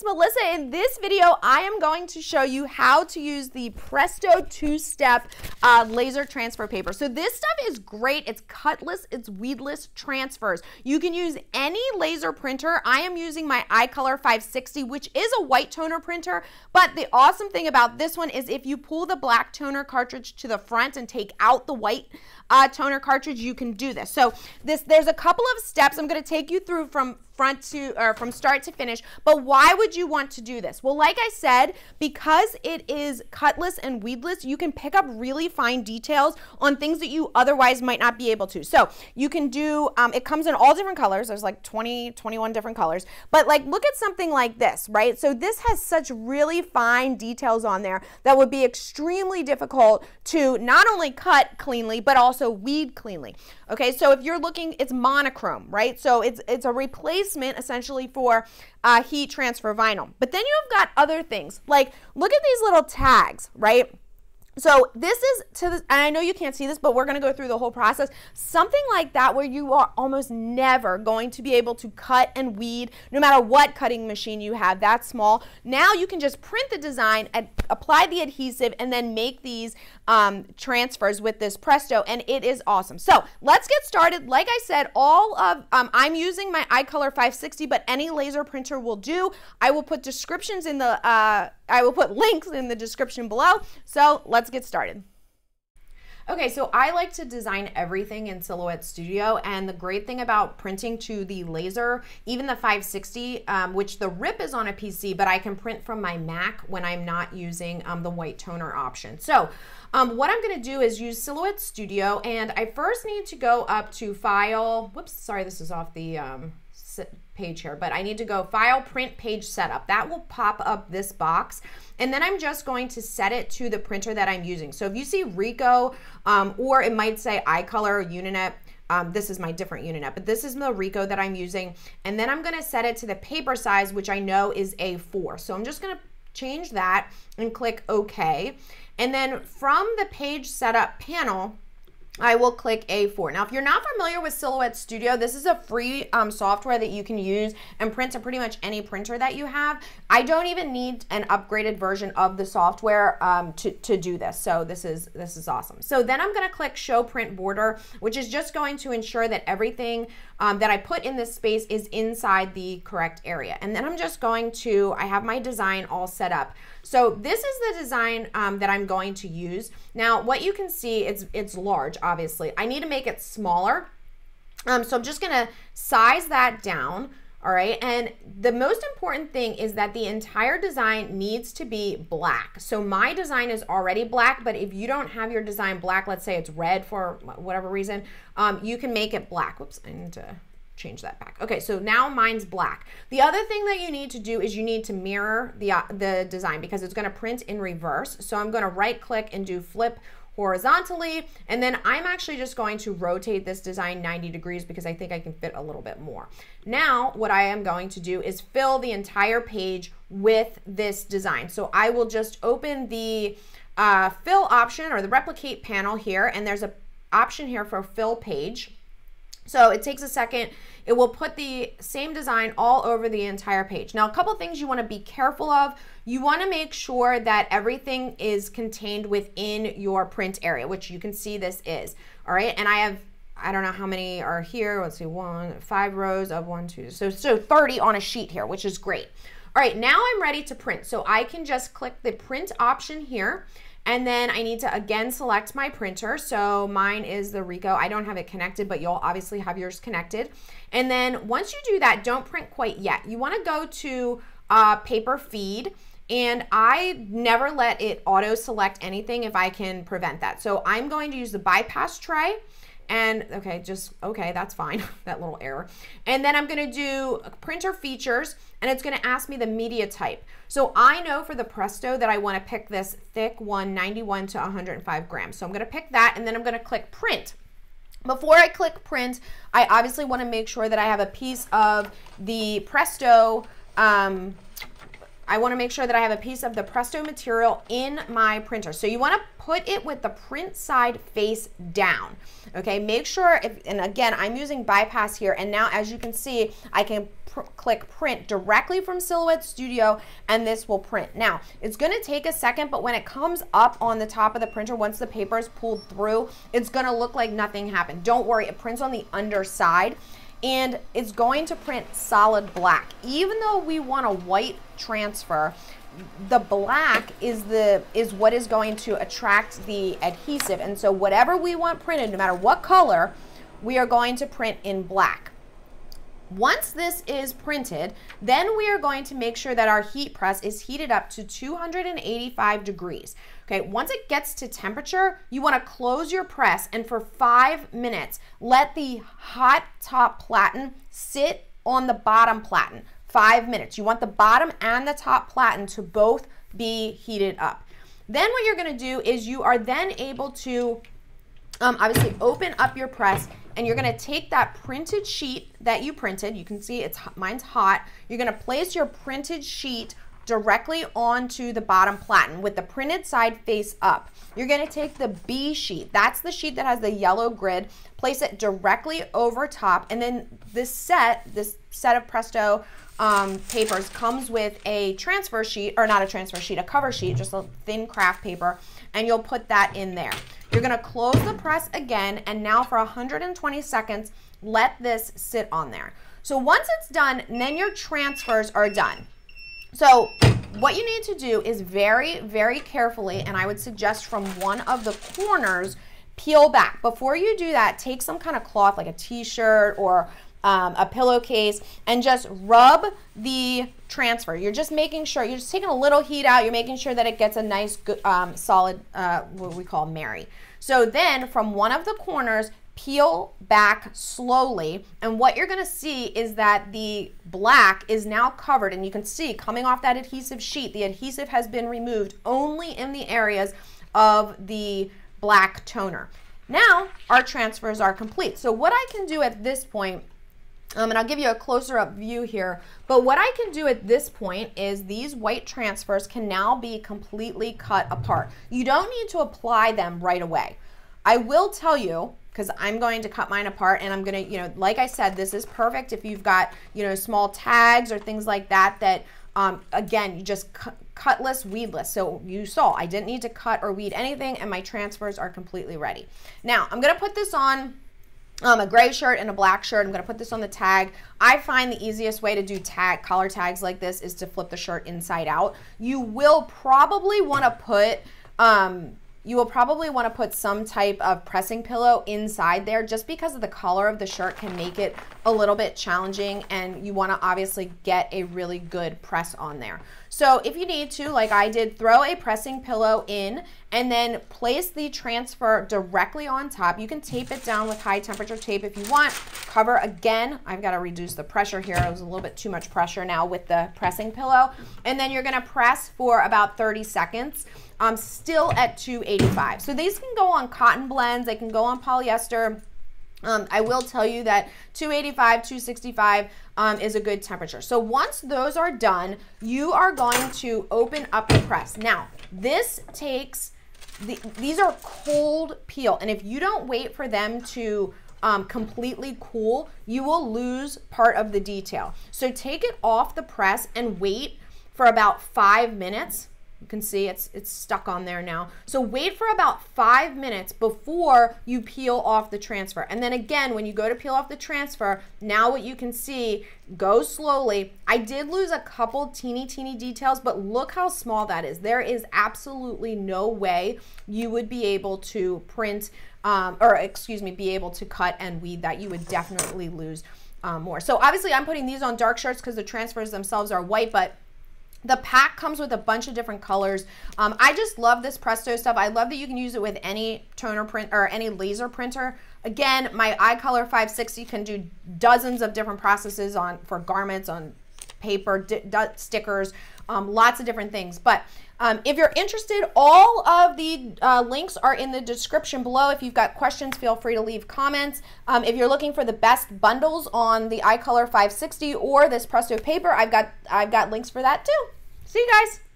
it's Melissa. In this video, I am going to show you how to use the Presto two-step uh, laser transfer paper. So this stuff is great. It's cutless, it's weedless transfers. You can use any laser printer. I am using my iColor 560, which is a white toner printer, but the awesome thing about this one is if you pull the black toner cartridge to the front and take out the white uh, toner cartridge, you can do this. So this, there's a couple of steps I'm gonna take you through from front to or from start to finish. But why would you want to do this? Well, like I said, because it is cutless and weedless, you can pick up really fine details on things that you otherwise might not be able to. So you can do, um, it comes in all different colors. There's like 20, 21 different colors. But like, look at something like this, right? So this has such really fine details on there that would be extremely difficult to not only cut cleanly, but also weed cleanly. Okay, so if you're looking, it's monochrome, right? So it's it's a replacement essentially for uh, heat transfer vinyl. But then you've got other things like look at these little tags, right? So this is to this, I know you can't see this, but we're going to go through the whole process. Something like that where you are almost never going to be able to cut and weed, no matter what cutting machine you have, that small. Now you can just print the design, and apply the adhesive, and then make these um, transfers with this Presto, and it is awesome. So let's get started. Like I said, all of, um, I'm using my iColor 560, but any laser printer will do. I will put descriptions in the, uh, I will put links in the description below. So let's get started. Okay, so I like to design everything in Silhouette Studio, and the great thing about printing to the laser, even the 560, um, which the rip is on a PC, but I can print from my Mac when I'm not using um, the white toner option. So um, what I'm gonna do is use Silhouette Studio, and I first need to go up to File, whoops, sorry, this is off the um, page here, but I need to go File, Print Page Setup. That will pop up this box. And then I'm just going to set it to the printer that I'm using. So if you see Ricoh, um, or it might say iColor or Uninet, um, this is my different Uninet, but this is the Ricoh that I'm using. And then I'm gonna set it to the paper size, which I know is A4. So I'm just gonna change that and click OK. And then from the page setup panel, I will click A4. Now, if you're not familiar with Silhouette Studio, this is a free um, software that you can use and print to pretty much any printer that you have. I don't even need an upgraded version of the software um, to, to do this. So this is, this is awesome. So then I'm gonna click Show Print Border, which is just going to ensure that everything um, that I put in this space is inside the correct area. And then I'm just going to, I have my design all set up. So this is the design um, that I'm going to use. Now, what you can see, it's, it's large, obviously. I need to make it smaller. Um, so I'm just gonna size that down. All right, and the most important thing is that the entire design needs to be black. So my design is already black, but if you don't have your design black, let's say it's red for whatever reason, um, you can make it black. Whoops, I need to change that back. Okay, so now mine's black. The other thing that you need to do is you need to mirror the, uh, the design because it's gonna print in reverse. So I'm gonna right click and do flip horizontally. And then I'm actually just going to rotate this design 90 degrees because I think I can fit a little bit more. Now, what I am going to do is fill the entire page with this design. So I will just open the uh, fill option or the replicate panel here, and there's a option here for fill page. So it takes a second. It will put the same design all over the entire page. Now, a couple things you want to be careful of. You want to make sure that everything is contained within your print area, which you can see this is. All right, and I have I don't know how many are here. Let's see, one, five rows of one, two, so so 30 on a sheet here, which is great. All right, now I'm ready to print. So I can just click the print option here and then I need to again select my printer. So mine is the Ricoh. I don't have it connected, but you'll obviously have yours connected. And then once you do that, don't print quite yet. You wanna go to uh, paper feed and I never let it auto select anything if I can prevent that. So I'm going to use the bypass tray and okay, just, okay, that's fine, that little error. And then I'm gonna do printer features and it's gonna ask me the media type. So I know for the Presto that I wanna pick this thick one, 91 to 105 grams. So I'm gonna pick that and then I'm gonna click print. Before I click print, I obviously wanna make sure that I have a piece of the Presto um, I want to make sure that I have a piece of the Presto material in my printer. So you want to put it with the print side face down. Okay, make sure, if, and again, I'm using bypass here, and now as you can see, I can pr click print directly from Silhouette Studio, and this will print. Now, it's gonna take a second, but when it comes up on the top of the printer, once the paper is pulled through, it's gonna look like nothing happened. Don't worry, it prints on the underside, and it's going to print solid black. Even though we want a white transfer, the black is the is what is going to attract the adhesive. And so whatever we want printed, no matter what color, we are going to print in black. Once this is printed, then we are going to make sure that our heat press is heated up to 285 degrees. Okay, once it gets to temperature, you wanna close your press and for five minutes, let the hot top platen sit on the bottom platen. Five minutes. You want the bottom and the top platen to both be heated up. Then what you're gonna do is you are then able to um, obviously open up your press and you're gonna take that printed sheet that you printed. You can see it's mine's hot. You're gonna place your printed sheet directly onto the bottom platen with the printed side face up. You're gonna take the B sheet, that's the sheet that has the yellow grid, place it directly over top, and then this set, this set of Presto um, papers comes with a transfer sheet, or not a transfer sheet, a cover sheet, just a thin craft paper, and you'll put that in there. You're gonna close the press again, and now for 120 seconds, let this sit on there. So once it's done, then your transfers are done. So what you need to do is very, very carefully, and I would suggest from one of the corners, peel back. Before you do that, take some kind of cloth like a t-shirt or um, a pillowcase and just rub the transfer. You're just making sure, you're just taking a little heat out, you're making sure that it gets a nice, good, um, solid, uh, what we call marry. So then from one of the corners, peel back slowly. And what you're gonna see is that the black is now covered and you can see coming off that adhesive sheet, the adhesive has been removed only in the areas of the black toner. Now our transfers are complete. So what I can do at this point um, and I'll give you a closer up view here. But what I can do at this point is these white transfers can now be completely cut apart. You don't need to apply them right away. I will tell you, because I'm going to cut mine apart and I'm going to, you know, like I said, this is perfect if you've got, you know, small tags or things like that that, um, again, you just cut, cutless, weedless. So you saw I didn't need to cut or weed anything and my transfers are completely ready. Now I'm going to put this on um, a gray shirt and a black shirt. I'm going to put this on the tag. I find the easiest way to do tag collar tags like this is to flip the shirt inside out. You will probably want to put um, you will probably want to put some type of pressing pillow inside there just because of the color of the shirt can make it a little bit challenging and you want to obviously get a really good press on there. So if you need to, like I did, throw a pressing pillow in and then place the transfer directly on top. You can tape it down with high temperature tape if you want. Cover again. I've got to reduce the pressure here. It was a little bit too much pressure now with the pressing pillow. And then you're going to press for about 30 seconds um, still at 285. So these can go on cotton blends, they can go on polyester. Um, I will tell you that 285, 265 um, is a good temperature. So once those are done, you are going to open up the press. Now, this takes, the, these are cold peel. And if you don't wait for them to um, completely cool, you will lose part of the detail. So take it off the press and wait for about five minutes you can see it's, it's stuck on there now. So wait for about five minutes before you peel off the transfer. And then again, when you go to peel off the transfer, now what you can see, go slowly. I did lose a couple teeny, teeny details, but look how small that is. There is absolutely no way you would be able to print, um, or excuse me, be able to cut and weed that. You would definitely lose um, more. So obviously I'm putting these on dark shirts because the transfers themselves are white, but the pack comes with a bunch of different colors. Um, I just love this Presto stuff. I love that you can use it with any toner print or any laser printer. Again, my iColor 560 can do dozens of different processes on for garments, on paper, stickers, um, lots of different things. But um, if you're interested, all of the uh, links are in the description below. If you've got questions, feel free to leave comments. Um, if you're looking for the best bundles on the iColor 560 or this Presto paper, I've got I've got links for that too. See you guys.